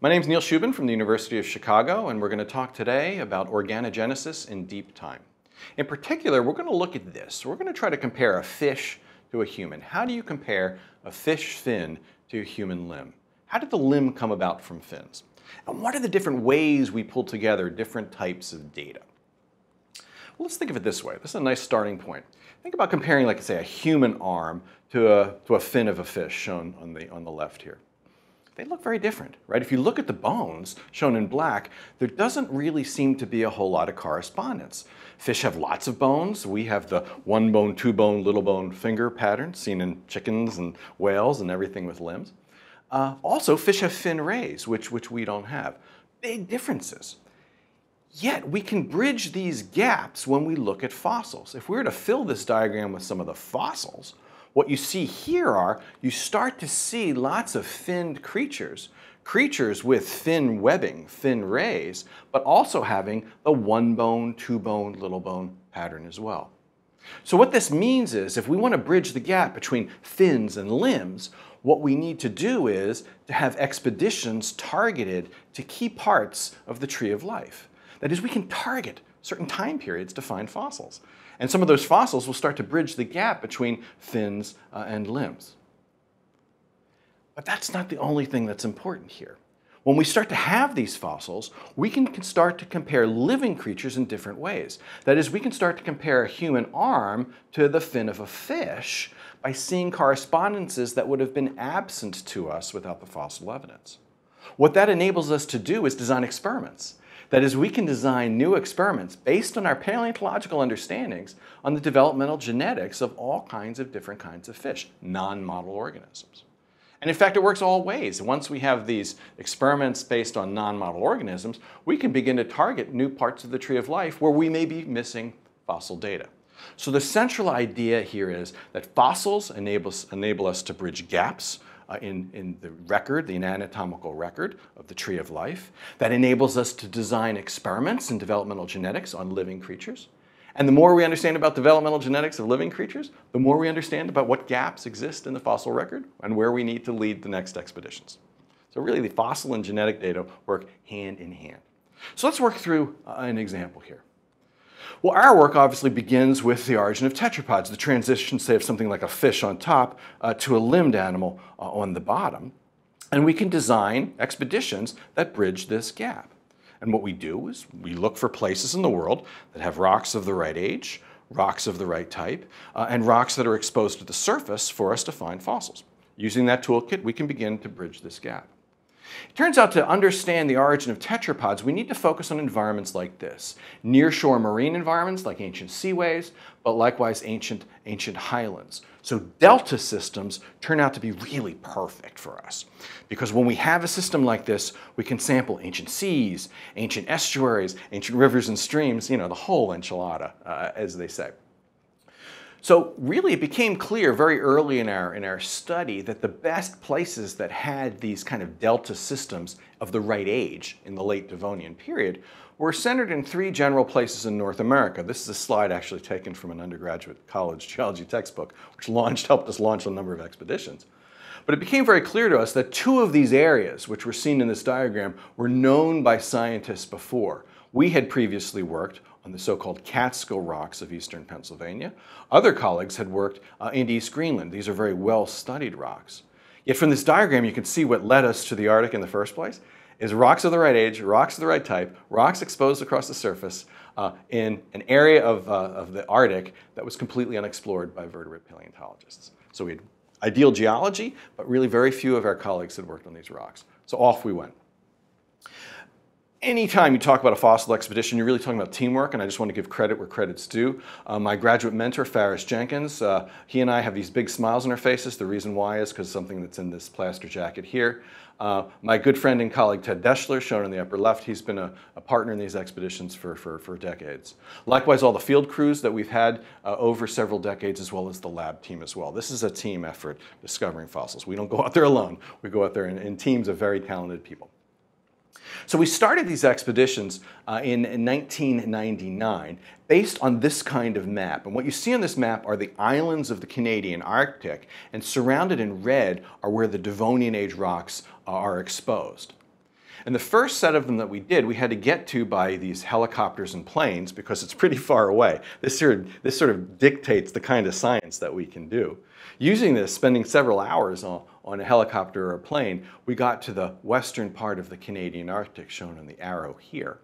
My name is Neil Shubin from the University of Chicago, and we're going to talk today about organogenesis in deep time. In particular, we're going to look at this. We're going to try to compare a fish to a human. How do you compare a fish fin to a human limb? How did the limb come about from fins? And what are the different ways we pull together different types of data? Well, let's think of it this way. This is a nice starting point. Think about comparing, like, say, a human arm to a, to a fin of a fish shown on the, on the left here they look very different, right? If you look at the bones shown in black, there doesn't really seem to be a whole lot of correspondence. Fish have lots of bones. We have the one bone, two bone, little bone finger pattern seen in chickens and whales and everything with limbs. Uh, also, fish have fin rays, which, which we don't have. Big differences. Yet we can bridge these gaps when we look at fossils. If we were to fill this diagram with some of the fossils, what you see here are, you start to see lots of finned creatures, creatures with fin webbing, fin rays, but also having the one bone, two bone, little bone pattern as well. So what this means is if we want to bridge the gap between fins and limbs, what we need to do is to have expeditions targeted to key parts of the tree of life. That is, we can target certain time periods to find fossils. And some of those fossils will start to bridge the gap between fins uh, and limbs. But that's not the only thing that's important here. When we start to have these fossils, we can start to compare living creatures in different ways. That is, we can start to compare a human arm to the fin of a fish by seeing correspondences that would have been absent to us without the fossil evidence. What that enables us to do is design experiments that is, we can design new experiments based on our paleontological understandings on the developmental genetics of all kinds of different kinds of fish, non-model organisms. And in fact, it works all ways. Once we have these experiments based on non-model organisms, we can begin to target new parts of the tree of life where we may be missing fossil data. So the central idea here is that fossils enable, enable us to bridge gaps uh, in, in the record, the anatomical record of the tree of life. That enables us to design experiments in developmental genetics on living creatures. And the more we understand about developmental genetics of living creatures, the more we understand about what gaps exist in the fossil record and where we need to lead the next expeditions. So really the fossil and genetic data work hand in hand. So let's work through uh, an example here. Well, our work obviously begins with the origin of tetrapods, the transition, say, of something like a fish on top uh, to a limbed animal uh, on the bottom. And we can design expeditions that bridge this gap. And what we do is we look for places in the world that have rocks of the right age, rocks of the right type, uh, and rocks that are exposed to the surface for us to find fossils. Using that toolkit, we can begin to bridge this gap. It turns out to understand the origin of tetrapods, we need to focus on environments like this. Nearshore marine environments like ancient seaways, but likewise ancient, ancient highlands. So delta systems turn out to be really perfect for us. Because when we have a system like this, we can sample ancient seas, ancient estuaries, ancient rivers and streams, you know, the whole enchilada, uh, as they say. So really it became clear very early in our, in our study that the best places that had these kind of delta systems of the right age in the late Devonian period were centered in three general places in North America. This is a slide actually taken from an undergraduate college geology textbook, which launched, helped us launch a number of expeditions. But it became very clear to us that two of these areas, which were seen in this diagram, were known by scientists before. We had previously worked on the so-called Catskill rocks of eastern Pennsylvania. Other colleagues had worked uh, in East Greenland. These are very well-studied rocks. Yet from this diagram, you can see what led us to the Arctic in the first place is rocks of the right age, rocks of the right type, rocks exposed across the surface uh, in an area of, uh, of the Arctic that was completely unexplored by vertebrate paleontologists. So we had ideal geology, but really very few of our colleagues had worked on these rocks. So off we went anytime you talk about a fossil expedition, you're really talking about teamwork, and I just want to give credit where credit's due. Uh, my graduate mentor, Farish Jenkins, uh, he and I have these big smiles on our faces. The reason why is because something that's in this plaster jacket here. Uh, my good friend and colleague Ted Daeschler, shown in the upper left, he's been a, a partner in these expeditions for, for, for, decades. Likewise, all the field crews that we've had uh, over several decades, as well as the lab team as well. This is a team effort discovering fossils. We don't go out there alone. We go out there in, in teams of very talented people. So we started these expeditions uh, in 1999 based on this kind of map. And what you see on this map are the islands of the Canadian Arctic, and surrounded in red are where the Devonian age rocks are exposed. And the first set of them that we did, we had to get to by these helicopters and planes because it's pretty far away. This sort of, this sort of dictates the kind of science that we can do. Using this, spending several hours on, on a helicopter or a plane, we got to the western part of the Canadian Arctic, shown on the arrow here.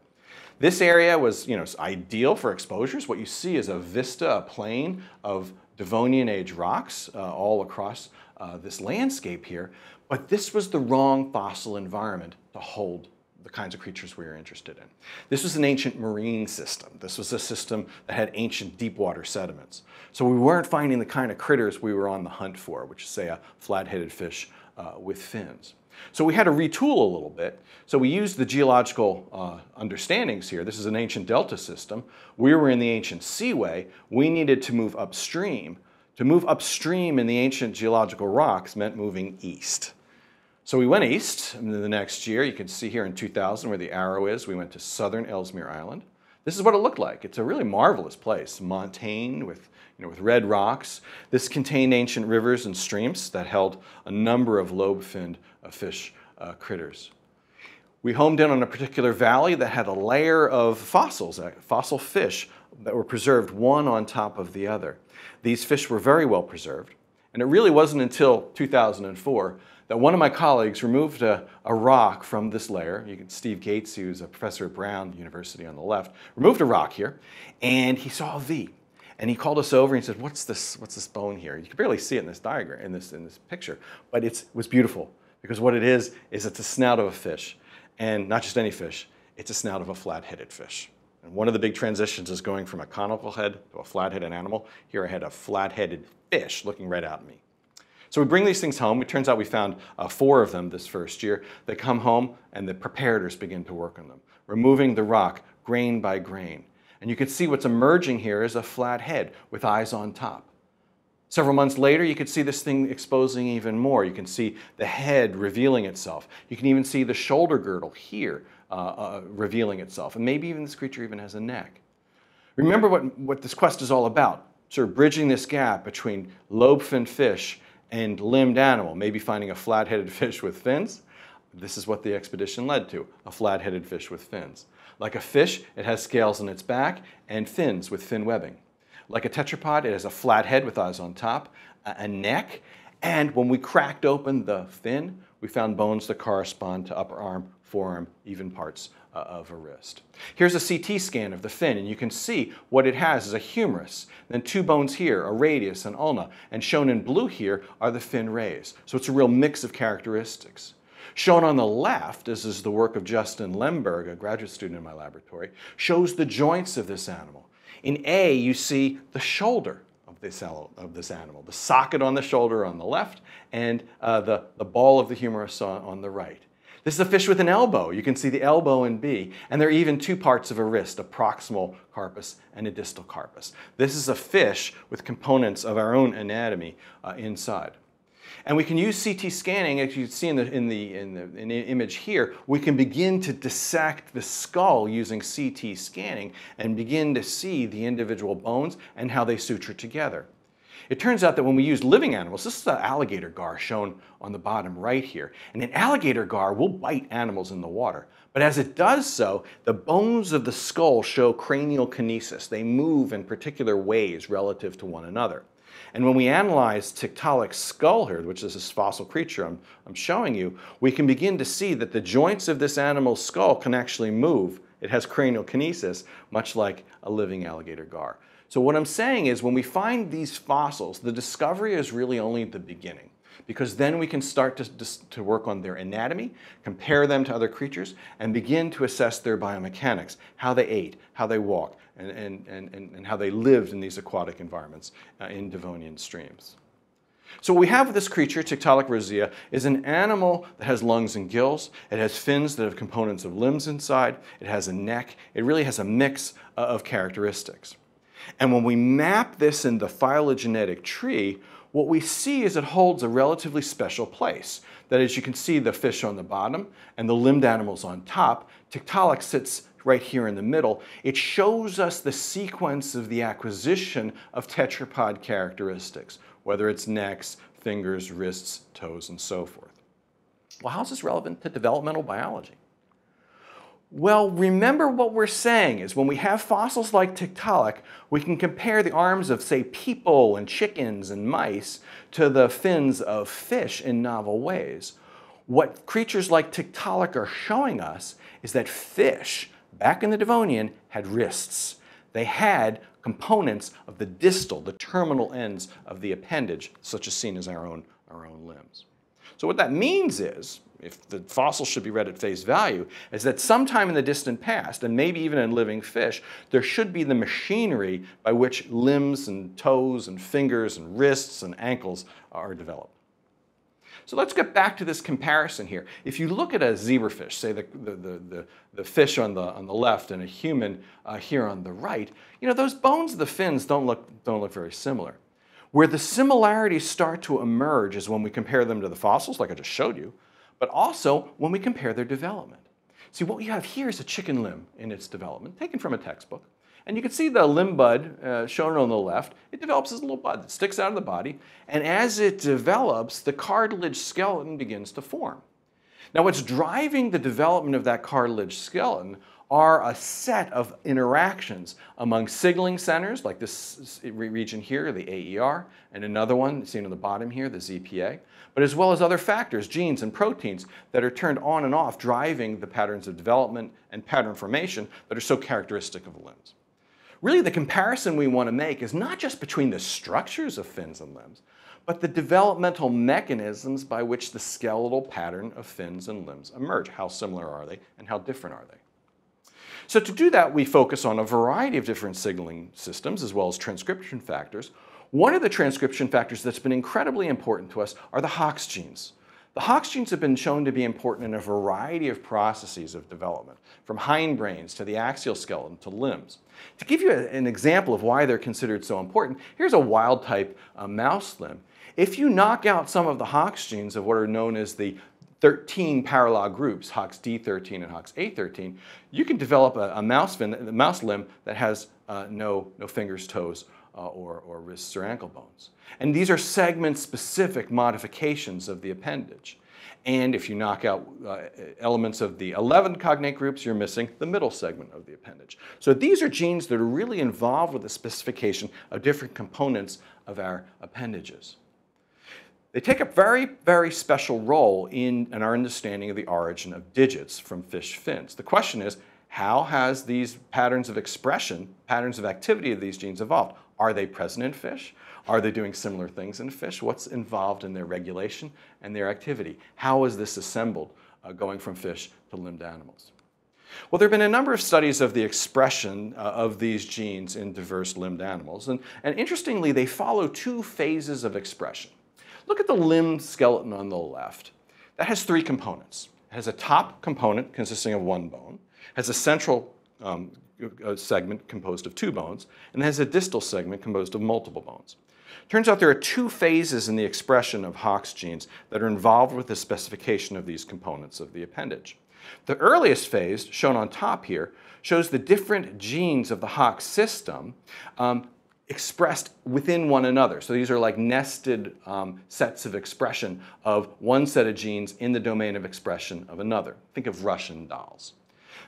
This area was you know, ideal for exposures. What you see is a vista, a plain of Devonian age rocks uh, all across uh, this landscape here. But this was the wrong fossil environment to hold the kinds of creatures we were interested in. This was an ancient marine system. This was a system that had ancient deep water sediments. So we weren't finding the kind of critters we were on the hunt for, which is, say, a flat-headed fish uh, with fins. So we had to retool a little bit. So we used the geological uh, understandings here. This is an ancient delta system. We were in the ancient seaway. We needed to move upstream. To move upstream in the ancient geological rocks meant moving east. So we went east, and the next year, you can see here in 2000 where the arrow is, we went to southern Ellesmere Island. This is what it looked like. It's a really marvelous place, montane with, you know, with red rocks. This contained ancient rivers and streams that held a number of lobe-finned uh, fish uh, critters. We homed in on a particular valley that had a layer of fossils, uh, fossil fish that were preserved one on top of the other. These fish were very well preserved, and it really wasn't until 2004 that one of my colleagues removed a, a rock from this layer. You can, Steve Gatesy, who's a professor at Brown University on the left, removed a rock here, and he saw a V. And he called us over and he said, what's this, what's this bone here? You can barely see it in this diagram, in this, in this picture, but it was beautiful because what it is, is it's a snout of a fish. And not just any fish, it's a snout of a flat-headed fish. And one of the big transitions is going from a conical head to a flat-headed animal. Here I had a flat-headed fish looking right at me. So we bring these things home. It turns out we found uh, four of them this first year. They come home and the preparators begin to work on them, removing the rock grain by grain. And you can see what's emerging here is a flat head with eyes on top. Several months later, you could see this thing exposing even more. You can see the head revealing itself. You can even see the shoulder girdle here uh, uh, revealing itself. And maybe even this creature even has a neck. Remember what, what this quest is all about, sort of bridging this gap between lobe-finned fish and limbed animal, maybe finding a flat-headed fish with fins. This is what the expedition led to, a flat-headed fish with fins. Like a fish, it has scales on its back and fins with fin webbing. Like a tetrapod, it has a flat head with eyes on top, a neck, and when we cracked open the fin, we found bones that correspond to upper arm, forearm, even parts uh, of a wrist. Here's a CT scan of the fin, and you can see what it has is a humerus, then two bones here, a radius and ulna, and shown in blue here are the fin rays. So it's a real mix of characteristics. Shown on the left, this is the work of Justin Lemberg, a graduate student in my laboratory, shows the joints of this animal. In A, you see the shoulder of this, of this animal, the socket on the shoulder on the left, and uh, the, the ball of the humerus on, on the right. This is a fish with an elbow. You can see the elbow in B. And there are even two parts of a wrist, a proximal carpus and a distal carpus. This is a fish with components of our own anatomy uh, inside. And we can use CT scanning, as you see in the, in, the, in, the, in the image here, we can begin to dissect the skull using CT scanning and begin to see the individual bones and how they suture together. It turns out that when we use living animals, this is the alligator gar shown on the bottom right here, and an alligator gar will bite animals in the water. But as it does so, the bones of the skull show cranial kinesis. They move in particular ways relative to one another. And when we analyze Tiktaalik's skull here, which is this fossil creature I'm, I'm showing you, we can begin to see that the joints of this animal's skull can actually move. It has cranial kinesis, much like a living alligator gar. So what I'm saying is when we find these fossils, the discovery is really only the beginning because then we can start to, to work on their anatomy, compare them to other creatures, and begin to assess their biomechanics, how they ate, how they walked, and, and, and, and how they lived in these aquatic environments uh, in Devonian streams. So what we have with this creature, Tiktaalik roseae, is an animal that has lungs and gills. It has fins that have components of limbs inside. It has a neck. It really has a mix uh, of characteristics. And when we map this in the phylogenetic tree, what we see is it holds a relatively special place. That is, you can see the fish on the bottom and the limbed animals on top. Tiktaalik sits right here in the middle. It shows us the sequence of the acquisition of tetrapod characteristics, whether it's necks, fingers, wrists, toes, and so forth. Well, how's this relevant to developmental biology? Well, remember what we're saying is when we have fossils like Tiktaalik, we can compare the arms of, say, people and chickens and mice to the fins of fish in novel ways. What creatures like Tiktaalik are showing us is that fish, back in the Devonian, had wrists. They had components of the distal, the terminal ends of the appendage, such as seen as our own, our own limbs. So what that means is, if the fossil should be read at face value, is that sometime in the distant past, and maybe even in living fish, there should be the machinery by which limbs and toes and fingers and wrists and ankles are developed. So let's get back to this comparison here. If you look at a zebrafish, say the, the, the, the, fish on the, on the left and a human uh, here on the right, you know, those bones of the fins don't look, don't look very similar. Where the similarities start to emerge is when we compare them to the fossils, like I just showed you, but also when we compare their development. See, what you have here is a chicken limb in its development, taken from a textbook. And you can see the limb bud uh, shown on the left. It develops as a little bud that sticks out of the body. And as it develops, the cartilage skeleton begins to form. Now, what's driving the development of that cartilage skeleton are a set of interactions among signaling centers, like this region here, the AER, and another one seen on the bottom here, the ZPA, but as well as other factors, genes and proteins that are turned on and off, driving the patterns of development and pattern formation that are so characteristic of limbs. Really, the comparison we want to make is not just between the structures of fins and limbs, but the developmental mechanisms by which the skeletal pattern of fins and limbs emerge. How similar are they, and how different are they? So to do that, we focus on a variety of different signaling systems as well as transcription factors. One of the transcription factors that's been incredibly important to us are the Hox genes. The Hox genes have been shown to be important in a variety of processes of development, from hindbrains to the axial skeleton to limbs. To give you a, an example of why they're considered so important, here's a wild type uh, mouse limb. If you knock out some of the Hox genes of what are known as the 13 paralog groups, HOXD13 and HOXA13, you can develop a, a mouse, fin, a mouse limb that has uh, no, no fingers, toes, uh, or, or wrists or ankle bones. And these are segment-specific modifications of the appendage. And if you knock out uh, elements of the 11 cognate groups, you're missing the middle segment of the appendage. So these are genes that are really involved with the specification of different components of our appendages. They take a very, very special role in, in our understanding of the origin of digits from fish fins. The question is, how has these patterns of expression, patterns of activity of these genes evolved? Are they present in fish? Are they doing similar things in fish? What's involved in their regulation and their activity? How is this assembled uh, going from fish to limbed animals? Well, there have been a number of studies of the expression uh, of these genes in diverse limbed animals. And, and interestingly, they follow two phases of expression. Look at the limb skeleton on the left. That has three components. It has a top component consisting of one bone, has a central um, segment composed of two bones, and has a distal segment composed of multiple bones. Turns out there are two phases in the expression of Hox genes that are involved with the specification of these components of the appendage. The earliest phase, shown on top here, shows the different genes of the Hox system um, expressed within one another. So these are like nested um, sets of expression of one set of genes in the domain of expression of another. Think of Russian dolls.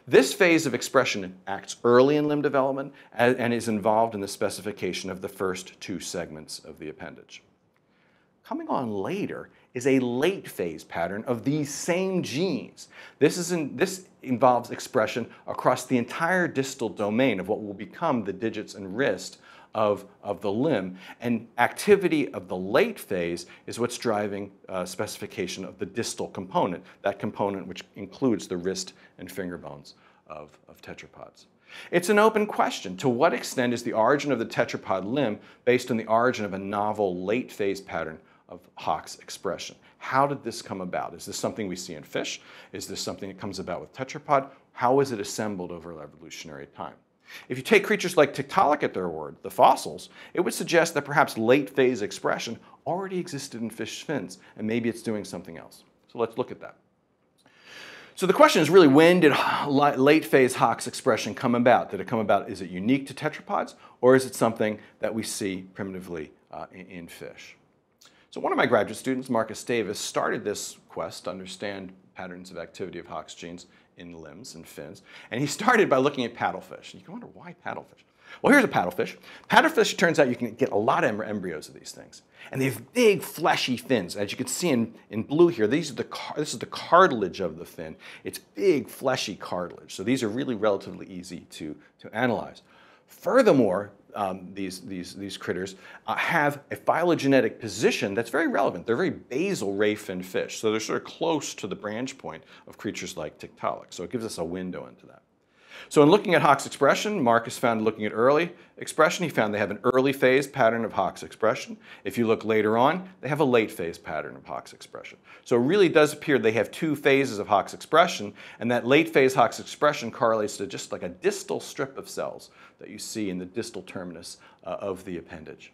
This phase of expression acts early in limb development and is involved in the specification of the first two segments of the appendage. Coming on later is a late phase pattern of these same genes. This, is in, this involves expression across the entire distal domain of what will become the digits and wrist of, of the limb. And activity of the late phase is what's driving uh, specification of the distal component, that component which includes the wrist and finger bones of, of tetrapods. It's an open question. To what extent is the origin of the tetrapod limb based on the origin of a novel late phase pattern of Hox expression? How did this come about? Is this something we see in fish? Is this something that comes about with tetrapod? How is it assembled over evolutionary time? If you take creatures like Tiktaalik at their word, the fossils, it would suggest that perhaps late phase expression already existed in fish fins, and maybe it's doing something else. So let's look at that. So the question is really when did late phase Hox expression come about? Did it come about, is it unique to tetrapods, or is it something that we see primitively uh, in, in fish? So one of my graduate students, Marcus Davis, started this quest to understand patterns of activity of Hox genes in limbs and fins. And he started by looking at paddlefish. And You can wonder why paddlefish? Well, here's a paddlefish. Paddlefish, turns out you can get a lot of embryos of these things. And they have big, fleshy fins. As you can see in, in blue here, these are the, this is the cartilage of the fin. It's big, fleshy cartilage. So these are really relatively easy to, to analyze. Furthermore, um, these, these, these critters uh, have a phylogenetic position that's very relevant. They're very basal ray fin fish, so they're sort of close to the branch point of creatures like Tiktaalik. So it gives us a window into that. So in looking at Hox expression, Marcus found looking at early expression, he found they have an early phase pattern of Hox expression. If you look later on, they have a late phase pattern of Hox expression. So it really does appear they have two phases of Hox expression, and that late phase Hox expression correlates to just like a distal strip of cells that you see in the distal terminus uh, of the appendage.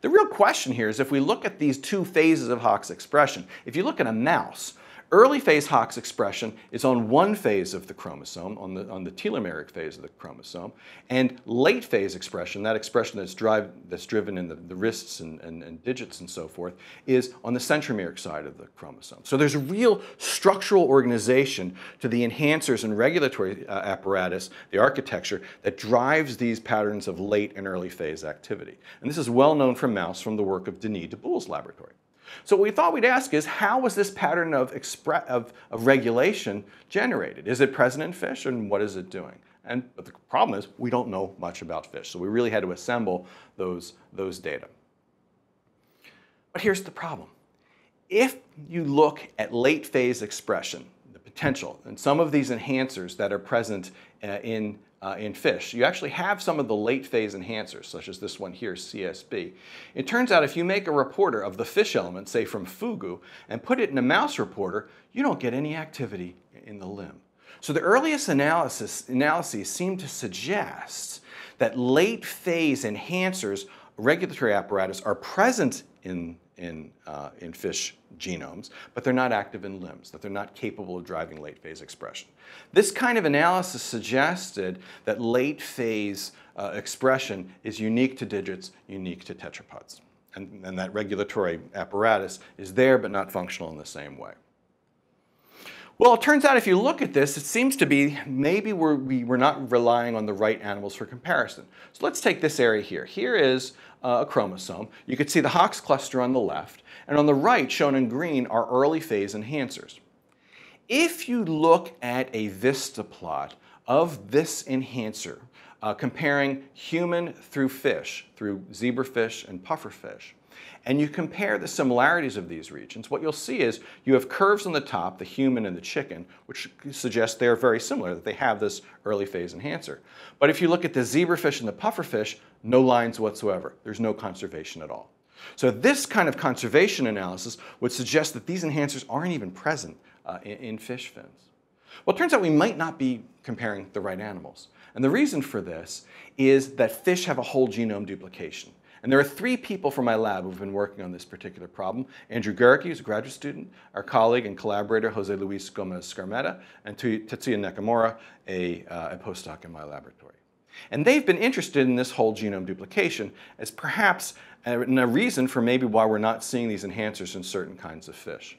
The real question here is if we look at these two phases of Hox expression, if you look at a mouse, Early phase Hox expression is on one phase of the chromosome, on the, on the telomeric phase of the chromosome, and late phase expression, that expression that's, drive, that's driven in the, the wrists and, and, and digits and so forth, is on the centromeric side of the chromosome. So there's a real structural organization to the enhancers and regulatory uh, apparatus, the architecture, that drives these patterns of late and early phase activity. And this is well known from mouse from the work of Denis Duboule's laboratory. So what we thought we'd ask is, how was this pattern of, of, of regulation generated? Is it present in fish, and what is it doing? And but the problem is, we don't know much about fish, so we really had to assemble those, those data. But here's the problem. If you look at late phase expression, the potential, and some of these enhancers that are present uh, in uh, in fish. You actually have some of the late phase enhancers, such as this one here, CSB. It turns out if you make a reporter of the fish element, say from fugu, and put it in a mouse reporter, you don't get any activity in the limb. So the earliest analysis, analyses seem to suggest that late phase enhancers, regulatory apparatus, are present in in, uh, in fish genomes, but they're not active in limbs, that they're not capable of driving late phase expression. This kind of analysis suggested that late phase uh, expression is unique to digits, unique to tetrapods, and, and that regulatory apparatus is there but not functional in the same way. Well, it turns out if you look at this, it seems to be maybe we're, we, we are not relying on the right animals for comparison. So let's take this area here. Here is uh, a chromosome. You can see the Hox cluster on the left, and on the right, shown in green, are early phase enhancers. If you look at a vista plot of this enhancer, uh, comparing human through fish, through zebrafish and pufferfish, and you compare the similarities of these regions, what you'll see is you have curves on the top, the human and the chicken, which suggests they're very similar, that they have this early phase enhancer. But if you look at the zebrafish and the pufferfish, no lines whatsoever. There's no conservation at all. So this kind of conservation analysis would suggest that these enhancers aren't even present uh, in, in fish fins. Well, it turns out we might not be comparing the right animals. And the reason for this is that fish have a whole genome duplication. And there are three people from my lab who've been working on this particular problem. Andrew Gehrke, who's a graduate student, our colleague and collaborator, Jose Luis Gomez Skarmeta, and Tetsuya Nakamura, a, uh, a postdoc in my laboratory. And they've been interested in this whole genome duplication as perhaps a, a reason for maybe why we're not seeing these enhancers in certain kinds of fish.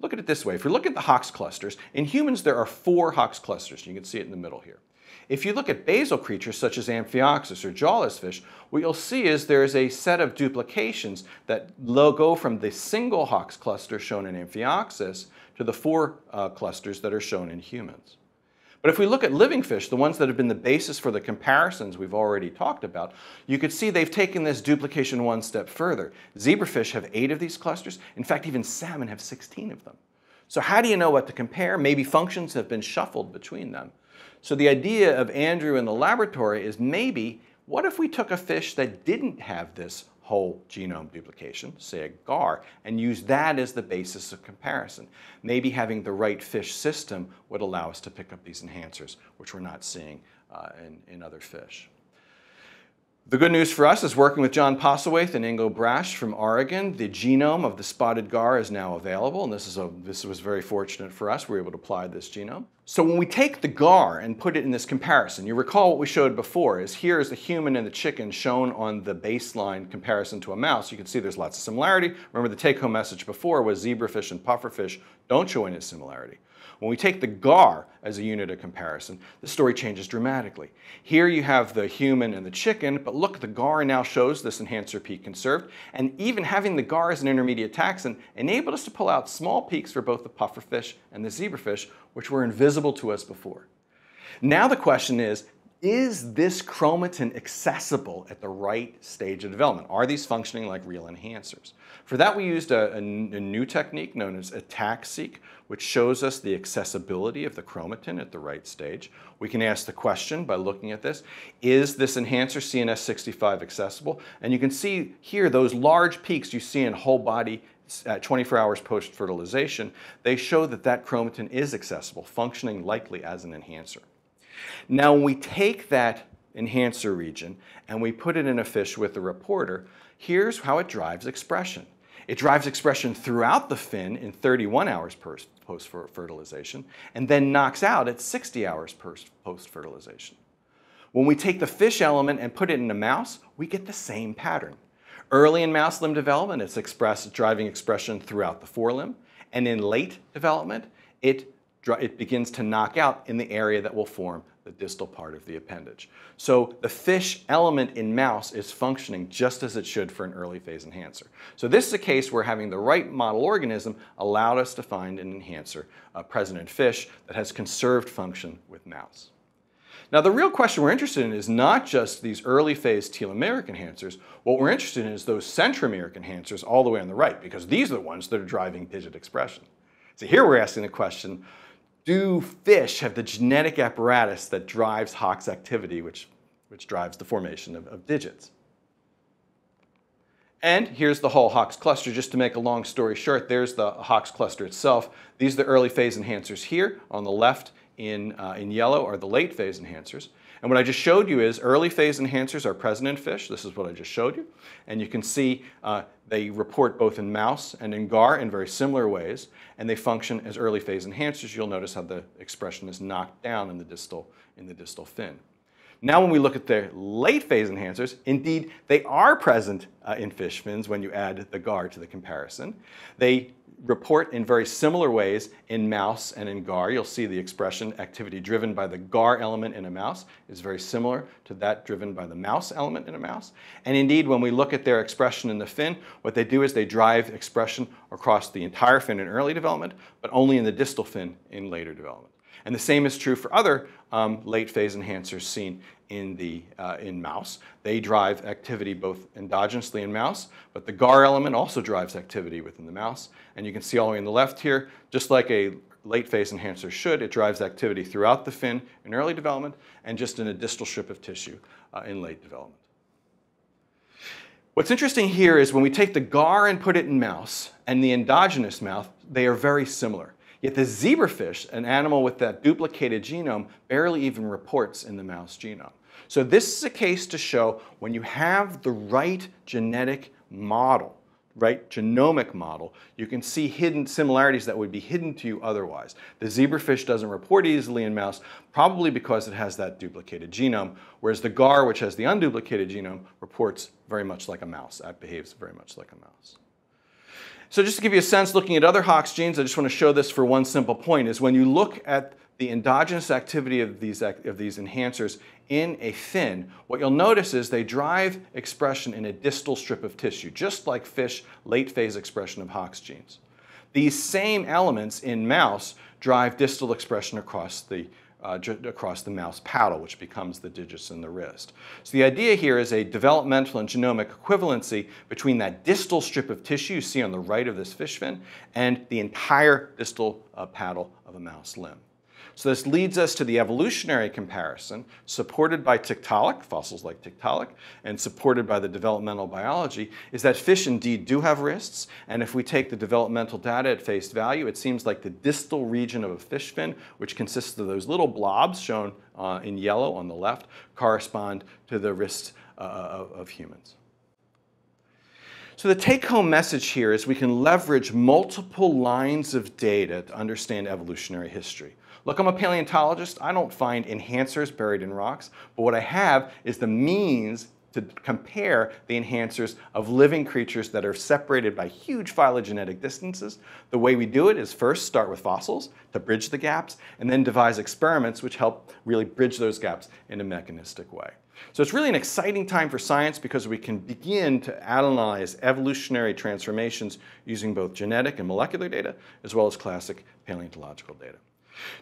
Look at it this way. If we look at the Hox clusters, in humans there are four Hox clusters. You can see it in the middle here. If you look at basal creatures such as Amphioxus or jawless fish, what you'll see is there's a set of duplications that go from the single Hox cluster shown in Amphioxus to the four uh, clusters that are shown in humans. But if we look at living fish, the ones that have been the basis for the comparisons we've already talked about, you could see they've taken this duplication one step further. Zebrafish have eight of these clusters. In fact, even salmon have 16 of them. So how do you know what to compare? Maybe functions have been shuffled between them. So the idea of Andrew in the laboratory is maybe, what if we took a fish that didn't have this whole genome duplication, say a GAR, and use that as the basis of comparison. Maybe having the right fish system would allow us to pick up these enhancers, which we're not seeing uh, in, in other fish. The good news for us is working with John Postlethwait and Ingo Braasch from Oregon. The genome of the spotted gar is now available, and this, is a, this was very fortunate for us. We were able to apply this genome. So when we take the GAR and put it in this comparison, you recall what we showed before is here is the human and the chicken shown on the baseline comparison to a mouse. You can see there's lots of similarity. Remember the take-home message before was zebrafish and pufferfish don't show any similarity. When we take the GAR as a unit of comparison, the story changes dramatically. Here you have the human and the chicken, but look, the GAR now shows this enhancer peak conserved, and even having the GAR as an intermediate taxon enabled us to pull out small peaks for both the pufferfish and the zebrafish, which were invisible to us before. Now the question is, is this chromatin accessible at the right stage of development? Are these functioning like real enhancers? For that, we used a, a, a new technique known as ATAC-seq, which shows us the accessibility of the chromatin at the right stage. We can ask the question by looking at this, is this enhancer CNS65 accessible? And you can see here those large peaks you see in whole body at 24 hours post-fertilization, they show that that chromatin is accessible, functioning likely as an enhancer. Now, when we take that enhancer region and we put it in a fish with a reporter, here's how it drives expression. It drives expression throughout the fin in 31 hours post-fertilization and then knocks out at 60 hours post-fertilization. When we take the fish element and put it in a mouse, we get the same pattern. Early in mouse limb development, it's expressed, driving expression throughout the forelimb, and in late development, it it begins to knock out in the area that will form the distal part of the appendage. So the fish element in mouse is functioning just as it should for an early phase enhancer. So this is a case where having the right model organism allowed us to find an enhancer uh, present in fish that has conserved function with mouse. Now the real question we're interested in is not just these early phase telomeric enhancers, what we're interested in is those centromeric enhancers all the way on the right because these are the ones that are driving digit expression. So here we're asking the question, do fish have the genetic apparatus that drives Hox activity, which, which drives the formation of, of digits? And here's the whole Hox cluster. Just to make a long story short, there's the Hox cluster itself. These are the early phase enhancers here. On the left in, uh, in yellow are the late phase enhancers. And what I just showed you is early phase enhancers are present in fish. This is what I just showed you. And you can see uh, they report both in mouse and in GAR in very similar ways. And they function as early phase enhancers. You'll notice how the expression is knocked down in the distal, in the distal fin. Now when we look at the late phase enhancers, indeed they are present uh, in fish fins when you add the GAR to the comparison. They report in very similar ways in mouse and in GAR. You'll see the expression activity driven by the GAR element in a mouse is very similar to that driven by the mouse element in a mouse. And indeed, when we look at their expression in the fin, what they do is they drive expression across the entire fin in early development, but only in the distal fin in later development. And the same is true for other um, late phase enhancers seen in, the, uh, in mouse. They drive activity both endogenously in mouse, but the GAR element also drives activity within the mouse. And you can see all the way on the left here, just like a late phase enhancer should, it drives activity throughout the fin in early development and just in a distal strip of tissue uh, in late development. What's interesting here is when we take the GAR and put it in mouse and the endogenous mouse, they are very similar. Yet the zebrafish, an animal with that duplicated genome, barely even reports in the mouse genome. So this is a case to show when you have the right genetic model, right genomic model, you can see hidden similarities that would be hidden to you otherwise. The zebrafish doesn't report easily in mouse, probably because it has that duplicated genome, whereas the GAR, which has the unduplicated genome, reports very much like a mouse. That behaves very much like a mouse. So just to give you a sense, looking at other Hox genes, I just want to show this for one simple point, is when you look at the endogenous activity of these, of these enhancers in a fin, what you'll notice is they drive expression in a distal strip of tissue, just like fish late phase expression of Hox genes. These same elements in mouse drive distal expression across the uh, across the mouse paddle, which becomes the digits in the wrist. So the idea here is a developmental and genomic equivalency between that distal strip of tissue you see on the right of this fish fin and the entire distal uh, paddle of a mouse limb. So this leads us to the evolutionary comparison supported by Tiktaalik, fossils like Tiktaalik, and supported by the developmental biology, is that fish indeed do have wrists. And if we take the developmental data at face value, it seems like the distal region of a fish fin, which consists of those little blobs shown uh, in yellow on the left, correspond to the wrists uh, of, of humans. So the take-home message here is we can leverage multiple lines of data to understand evolutionary history. Look, I'm a paleontologist. I don't find enhancers buried in rocks, but what I have is the means to compare the enhancers of living creatures that are separated by huge phylogenetic distances. The way we do it is first start with fossils to bridge the gaps, and then devise experiments which help really bridge those gaps in a mechanistic way. So it's really an exciting time for science because we can begin to analyze evolutionary transformations using both genetic and molecular data, as well as classic paleontological data.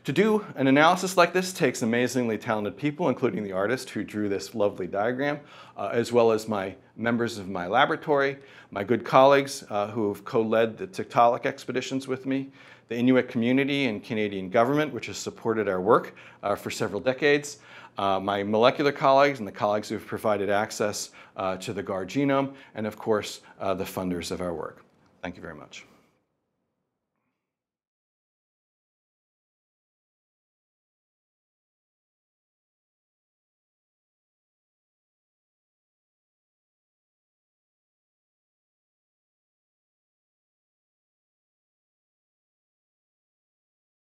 To do an analysis like this takes amazingly talented people, including the artist who drew this lovely diagram, uh, as well as my members of my laboratory, my good colleagues uh, who have co-led the Tiktaalik expeditions with me, the Inuit community and Canadian government, which has supported our work uh, for several decades, uh, my molecular colleagues and the colleagues who have provided access uh, to the GAR genome, and of course, uh, the funders of our work. Thank you very much.